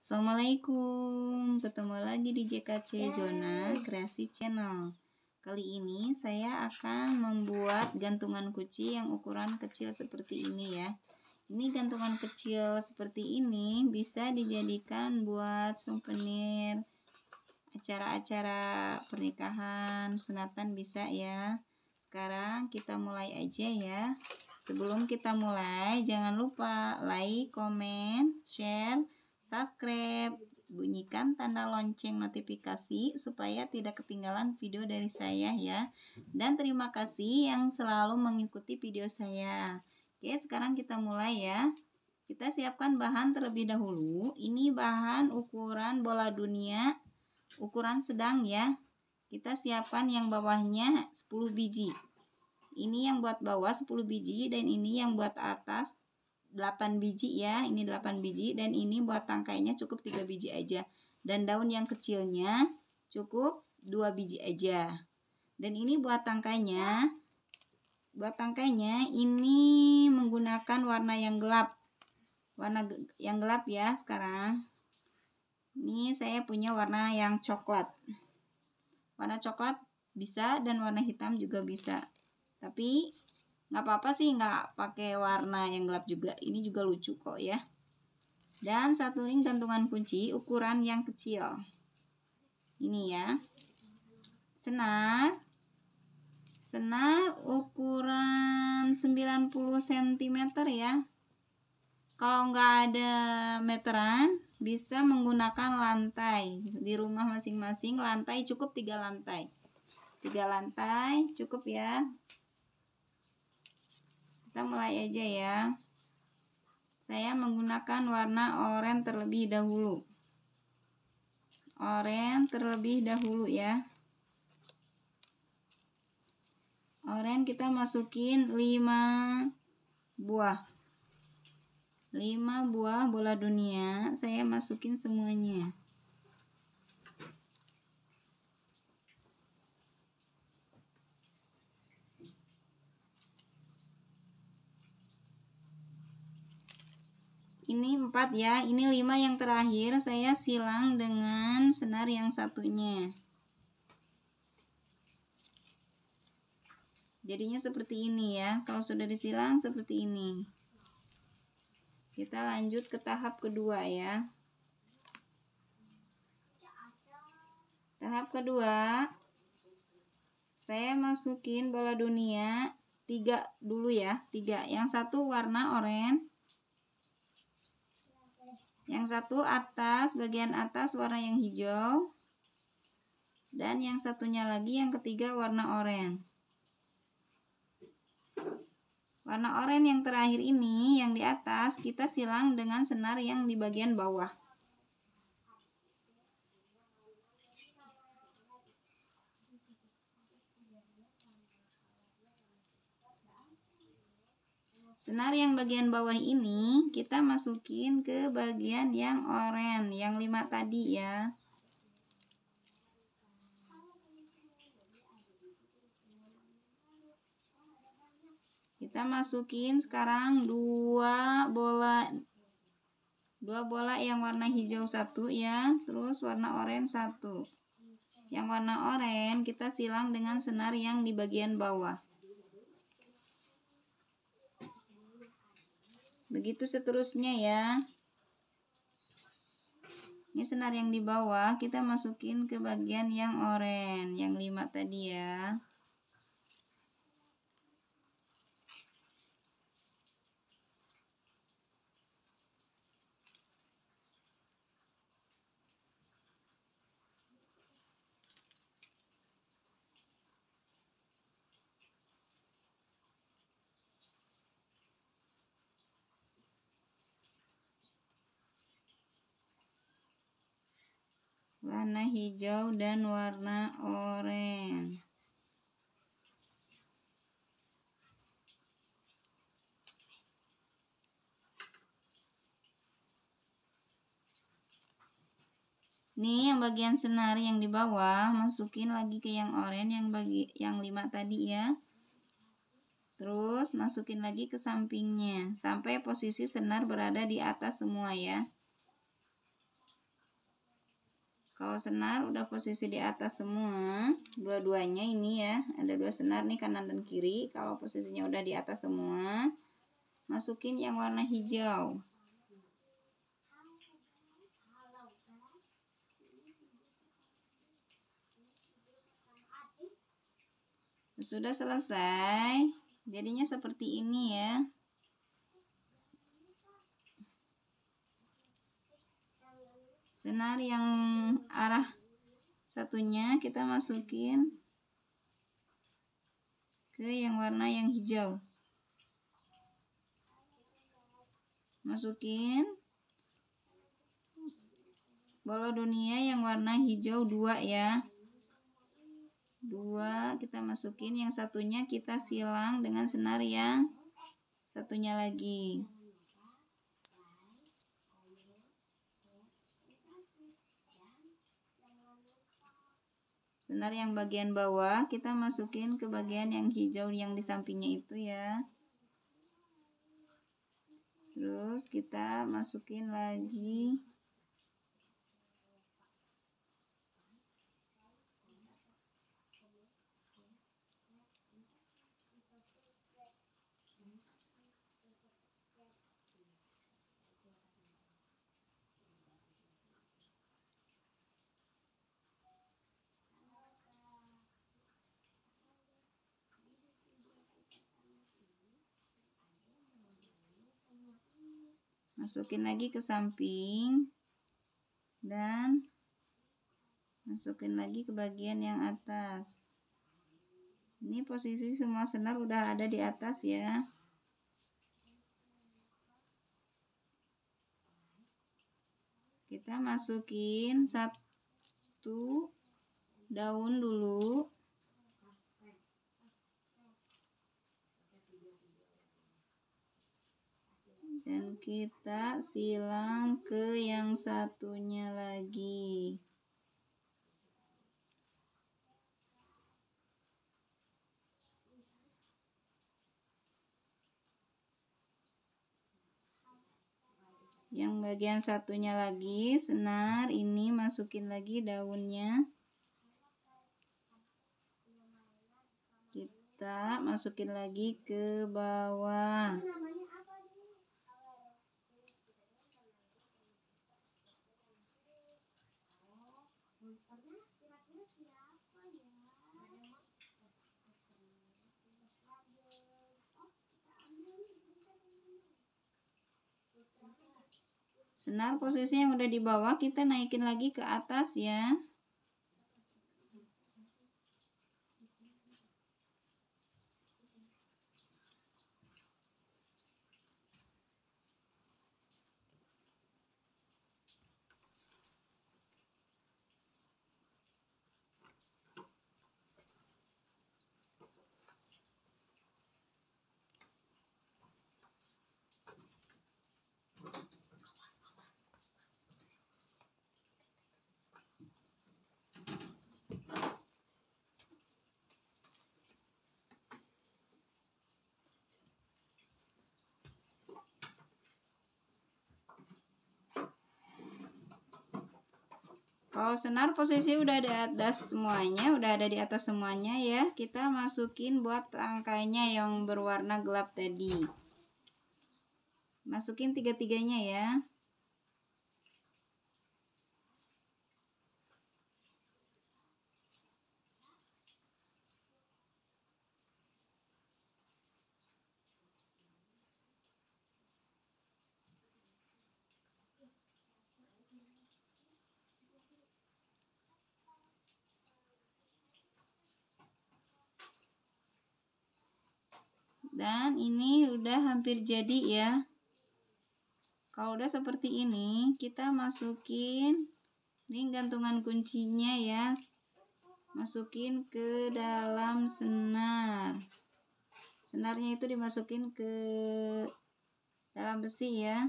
Assalamualaikum, ketemu lagi di JKC Zona Kreasi Channel. Kali ini saya akan membuat gantungan kunci yang ukuran kecil seperti ini ya. Ini gantungan kecil seperti ini bisa dijadikan buat souvenir acara-acara pernikahan, sunatan bisa ya. Sekarang kita mulai aja ya. Sebelum kita mulai, jangan lupa like, comment, share, subscribe, bunyikan tanda lonceng notifikasi supaya tidak ketinggalan video dari saya ya. Dan terima kasih yang selalu mengikuti video saya. Oke, sekarang kita mulai ya. Kita siapkan bahan terlebih dahulu. Ini bahan ukuran bola dunia ukuran sedang ya. Kita siapkan yang bawahnya 10 biji. Ini yang buat bawah 10 biji dan ini yang buat atas 8 biji ya ini 8 biji dan ini buat tangkainya cukup 3 biji aja. Dan daun yang kecilnya cukup 2 biji aja. Dan ini buat tangkainya buat tangkainya ini menggunakan warna yang gelap. Warna yang gelap ya sekarang. Ini saya punya warna yang coklat. Warna coklat bisa dan warna hitam juga bisa. Tapi nggak apa-apa sih nggak pakai warna yang gelap juga. Ini juga lucu kok ya. Dan satu ini gantungan kunci ukuran yang kecil. Ini ya. Senar. Senar ukuran 90 cm ya. Kalau nggak ada meteran bisa menggunakan lantai. Di rumah masing-masing lantai cukup tiga lantai. Tiga lantai cukup ya kita mulai aja ya. Saya menggunakan warna oranye terlebih dahulu. Oranye terlebih dahulu ya. Oranye kita masukin 5 buah. 5 buah bola dunia saya masukin semuanya ini empat ya. Ini lima yang terakhir. Saya silang dengan senar yang satunya. Jadinya seperti ini ya. Kalau sudah disilang seperti ini. Kita lanjut ke tahap kedua ya. Tahap kedua. Saya masukin bola dunia tiga dulu ya. Tiga. Yang satu warna oranye yang satu atas, bagian atas warna yang hijau. Dan yang satunya lagi yang ketiga warna oranye. Warna oranye yang terakhir ini yang di atas kita silang dengan senar yang di bagian bawah. Senar yang bagian bawah ini kita masukin ke bagian yang oranye, yang lima tadi ya. Kita masukin sekarang dua bola dua bola yang warna hijau satu ya, terus warna oranye satu. Yang warna oranye kita silang dengan senar yang di bagian bawah. Begitu seterusnya ya. Ini senar yang di bawah. Kita masukin ke bagian yang oranye yang lima tadi ya warna hijau dan warna oranye Nih yang bagian senar yang di bawah masukin lagi ke yang oranye yang bagi yang lima tadi ya. Terus masukin lagi ke sampingnya sampai posisi senar berada di atas semua ya. Kalau senar udah posisi di atas semua dua-duanya ini ya. Ada dua senar nih kanan dan kiri. Kalau posisinya udah di atas semua masukin yang warna hijau. Sudah selesai. Jadinya seperti ini ya senar yang arah satunya kita masukin ke yang warna yang hijau. Masukin bola dunia yang warna hijau dua ya. Dua kita masukin yang satunya kita silang dengan senar yang satunya lagi senar yang bagian bawah kita masukin ke bagian yang hijau yang di sampingnya itu ya. Terus kita masukin lagi masukin lagi ke samping. Dan masukin lagi ke bagian yang atas. Ini posisi semua senar udah ada di atas ya. Kita masukin satu daun dulu dan kita silang ke yang satunya lagi. Yang bagian satunya lagi senar ini masukin lagi daunnya. Kita masukin lagi ke bawah senar posisi yang udah di bawah kita naikin lagi ke atas ya Kalau senar posisi udah di atas semuanya, udah ada di atas semuanya ya. Kita masukin buat rangkainya yang berwarna gelap tadi. Masukin tiga-tiganya ya. Dan ini udah hampir jadi ya. Kalau udah seperti ini kita masukin ini gantungan kuncinya ya. Masukin ke dalam senar. Senarnya itu dimasukin ke dalam besi ya.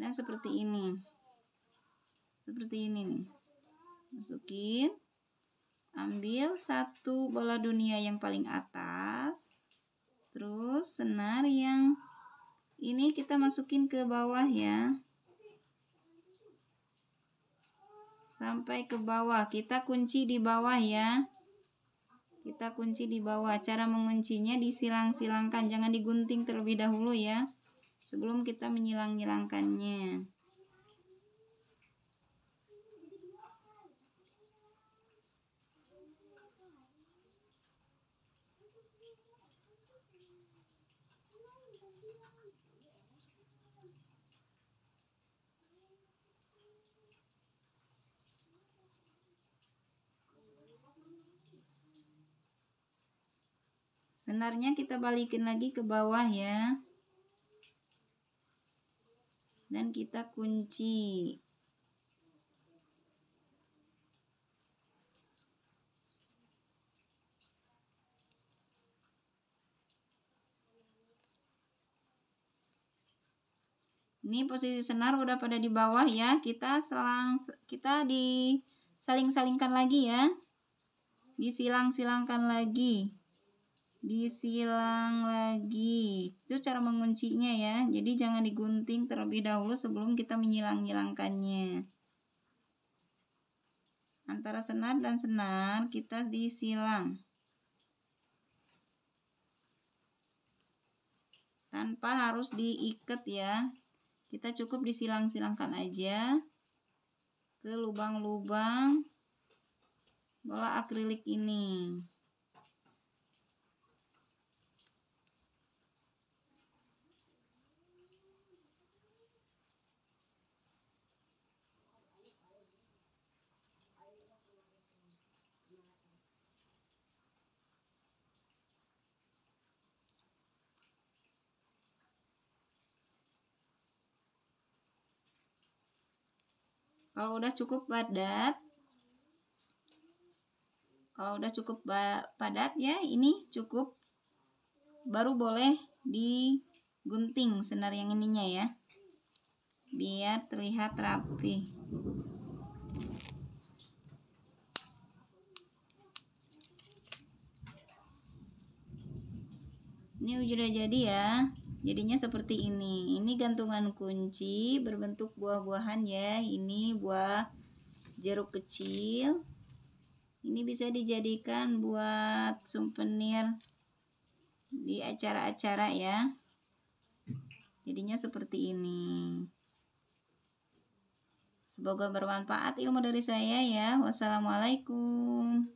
Dan seperti ini. Seperti ini nih. Masukin. Ambil satu bola dunia yang paling atas terus senar yang ini kita masukin ke bawah ya. Sampai ke bawah. Kita kunci di bawah ya. Kita kunci di bawah. Cara menguncinya disilang-silangkan. Jangan digunting terlebih dahulu ya. Sebelum kita menyilang-nyilangkannya senarnya kita balikin lagi ke bawah ya. Dan kita kunci. Ini posisi senar udah pada di bawah ya. Kita selang kita di saling-salingkan lagi ya. Disilang-silangkan lagi disilang lagi. Itu cara menguncinya ya. Jadi jangan digunting terlebih dahulu sebelum kita menyilang-nyilangkannya. Antara senar dan senar kita disilang. Tanpa harus diikat ya. Kita cukup disilang-silangkan aja ke lubang-lubang bola akrilik ini kalau udah cukup padat kalau udah cukup padat ya ini cukup. Baru boleh digunting senar yang ininya ya. Biar terlihat rapi. Ini udah jadi ya jadinya seperti ini. Ini gantungan kunci berbentuk buah-buahan ya. Ini buah jeruk kecil. Ini bisa dijadikan buat souvenir di acara-acara ya. Jadinya seperti ini. Semoga bermanfaat ilmu dari saya ya. Wassalamualaikum